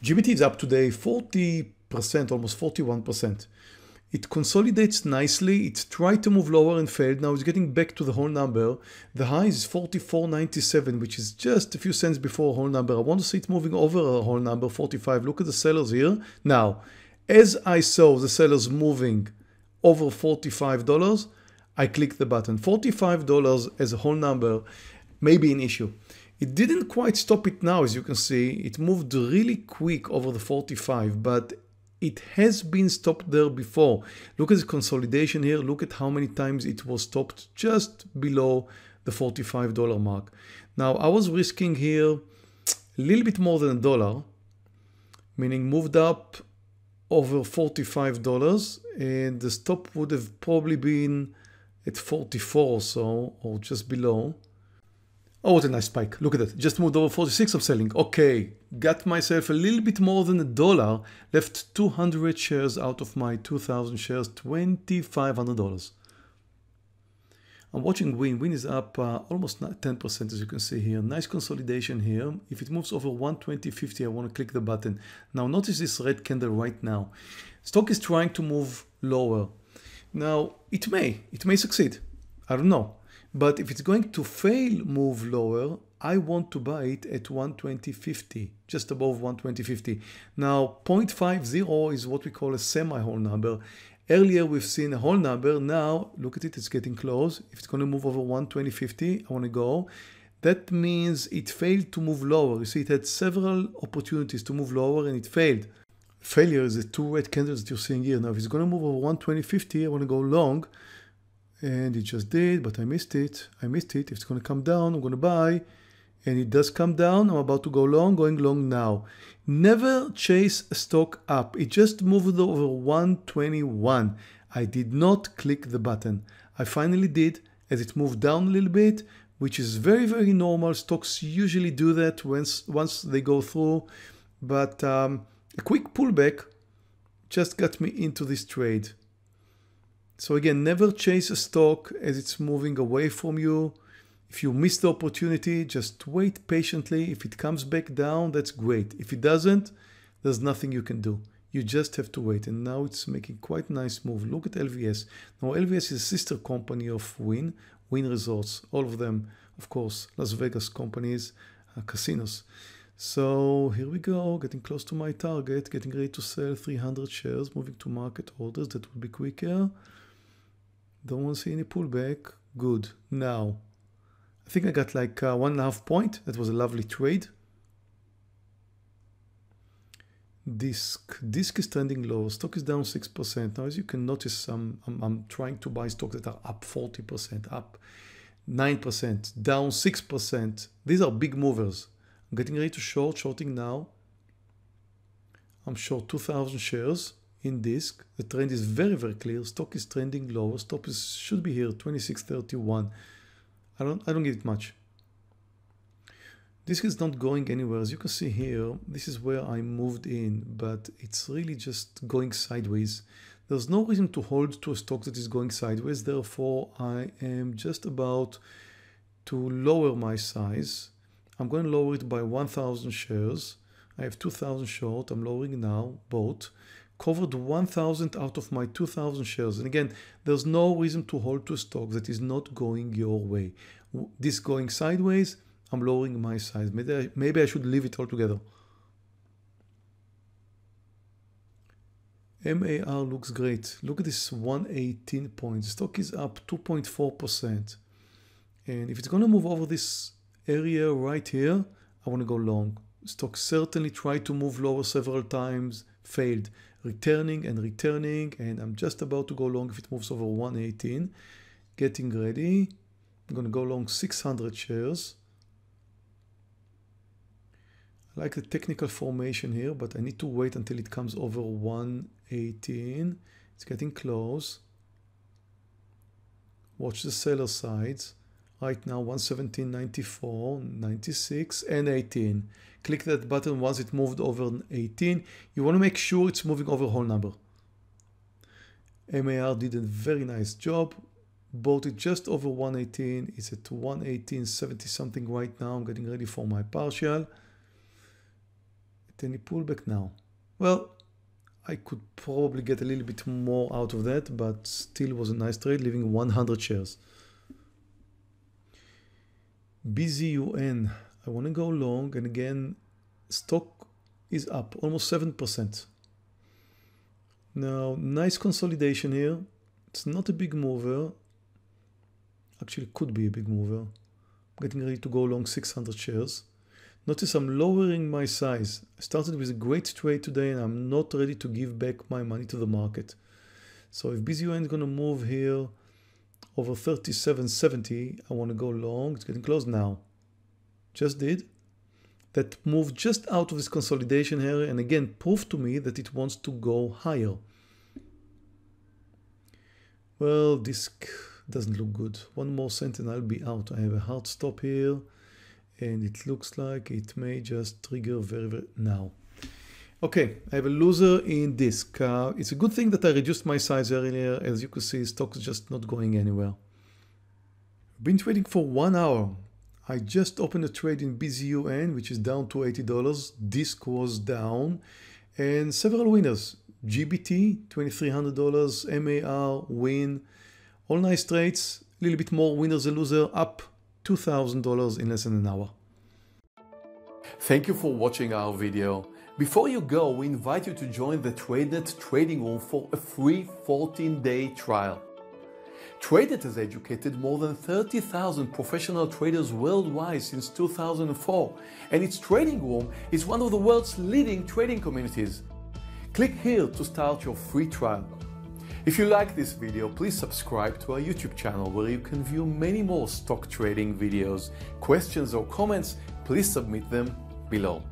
GBT is up today 40%, almost 41%. It consolidates nicely. It tried to move lower and failed. Now it's getting back to the whole number. The high is 44.97, which is just a few cents before whole number. I want to see it moving over a whole number, 45. Look at the sellers here. Now, as I saw the sellers moving over $45, I click the button. $45 as a whole number may be an issue. It didn't quite stop it now, as you can see. It moved really quick over the 45, but it has been stopped there before. Look at the consolidation here. Look at how many times it was stopped just below the $45 mark. Now, I was risking here a little bit more than a dollar, meaning moved up over $45 and the stop would have probably been at 44 or so or just below. Oh, what a nice spike. Look at that. Just moved over 46 of selling. Okay, got myself a little bit more than a dollar, left 200 shares out of my 2000 shares, $2,500. I'm watching Wynn. Wynn is up uh, almost 10% as you can see here. Nice consolidation here. If it moves over 120.50, I want to click the button. Now notice this red candle right now. Stock is trying to move lower. Now it may, it may succeed. I don't know. But if it's going to fail move lower, I want to buy it at 120.50, just above 120.50. Now 0.50 is what we call a semi-whole number. Earlier we've seen a whole number, now look at it, it's getting close. If it's going to move over 120.50, I want to go. That means it failed to move lower. You see it had several opportunities to move lower and it failed. Failure is the two red candles that you're seeing here. Now if it's going to move over 120.50, I want to go long and it just did, but I missed it. I missed it. If it's going to come down, I'm going to buy. And it does come down. I'm about to go long, going long now. Never chase a stock up. It just moved over 121. I did not click the button. I finally did as it moved down a little bit, which is very, very normal. Stocks usually do that once, once they go through. But um, a quick pullback just got me into this trade. So again, never chase a stock as it's moving away from you. If you miss the opportunity, just wait patiently. If it comes back down, that's great. If it doesn't, there's nothing you can do. You just have to wait. And now it's making quite a nice move. Look at LVS. Now LVS is a sister company of Wynn, Wynn Resorts. All of them, of course, Las Vegas companies, uh, casinos. So here we go, getting close to my target, getting ready to sell 300 shares, moving to market orders. That will be quicker. Don't want to see any pullback. Good. Now, I think I got like uh, one and a half point. That was a lovely trade. Disc. Disc is trending low. Stock is down 6%. Now, as you can notice, I'm, I'm, I'm trying to buy stocks that are up 40%, up 9%, down 6%. These are big movers. I'm getting ready to short, shorting now. I'm short 2,000 shares in disc. The trend is very, very clear. Stock is trending lower. Stop is should be here, 26.31. I don't I don't give it much. This is not going anywhere. As you can see here, this is where I moved in, but it's really just going sideways. There's no reason to hold to a stock that is going sideways. Therefore, I am just about to lower my size. I'm going to lower it by 1,000 shares. I have 2,000 short. I'm lowering now, both covered 1000 out of my 2000 shares. And again, there's no reason to hold to a stock that is not going your way. This going sideways, I'm lowering my size. Maybe I, maybe I should leave it altogether. MAR looks great. Look at this 118 points. Stock is up 2.4%. And if it's going to move over this area right here, I want to go long. Stock certainly tried to move lower several times, failed returning and returning and I'm just about to go long if it moves over 118 getting ready. I'm going to go long 600 shares. I like the technical formation here but I need to wait until it comes over 118 it's getting close. Watch the seller sides right now 117.94 96 and 18 click that button. Once it moved over 18 you want to make sure it's moving over whole number. MAR did a very nice job. Bought it just over 118 it's at 118.70 something right now. I'm getting ready for my partial. Any pullback now? Well, I could probably get a little bit more out of that, but still was a nice trade, leaving 100 shares. BZUN, I want to go long, and again, stock is up almost 7%. Now, nice consolidation here. It's not a big mover. Actually, could be a big mover. I'm getting ready to go long 600 shares. Notice I'm lowering my size. I started with a great trade today and I'm not ready to give back my money to the market. So if BZUN is going to move here over 37.70, I want to go long. It's getting close now. Just did. That moved just out of this consolidation area and again proved to me that it wants to go higher. Well, this doesn't look good. One more cent and I'll be out. I have a hard stop here and it looks like it may just trigger very, very now. Okay, I have a loser in disk. Uh, it's a good thing that I reduced my size earlier. As you can see, stock is just not going anywhere. Been trading for one hour. I just opened a trade in BZUN, which is down to $80. Disk was down and several winners. GBT, $2,300, MAR, WYNN, all nice trades. A little bit more winners and loser up $2,000 in less than an hour. Thank you for watching our video. Before you go, we invite you to join the TradeNet trading room for a free 14-day trial. TradeNet has educated more than 30,000 professional traders worldwide since 2004, and its trading room is one of the world's leading trading communities. Click here to start your free trial. If you like this video, please subscribe to our YouTube channel where you can view many more stock trading videos. Questions or comments, please submit them below.